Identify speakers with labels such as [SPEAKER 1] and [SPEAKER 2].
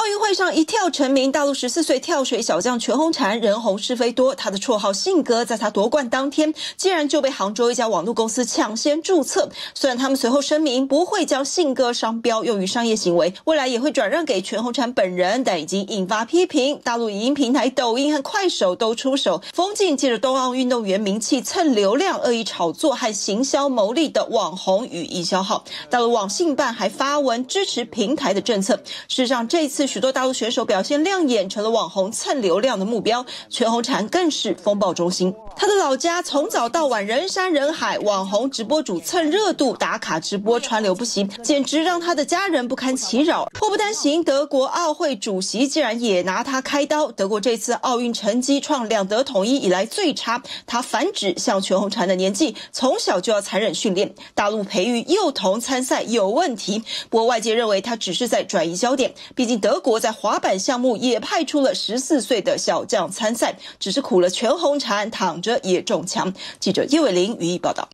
[SPEAKER 1] 奥运会上一跳成名，大陆十四岁跳水小将全红婵人红是非多。她的绰号“信鸽”在她夺冠当天，竟然就被杭州一家网络公司抢先注册。虽然他们随后声明不会将“信鸽”商标用于商业行为，未来也会转让给全红婵本人，但已经引发批评。大陆影音平台抖音和快手都出手封禁借着冬奥运动员名气蹭流量、恶意炒作和行销牟利的网红与营销号。大陆网信办还发文支持平台的政策。事实上，这次。许多大陆选手表现亮眼，成了网红蹭流量的目标。全红婵更是风暴中心。他的老家从早到晚人山人海，网红直播主蹭热度，打卡直播川流不息，简直让他的家人不堪其扰。祸不单行，德国奥会主席竟然也拿他开刀。德国这次奥运成绩创两德统一以来最差。他反指像全红婵的年纪，从小就要残忍训练，大陆培育幼童参赛有问题。不过外界认为他只是在转移焦点，毕竟德。国在滑板项目也派出了十四岁的小将参赛，只是苦了全红婵躺，者也中枪。记者叶伟林予以报道。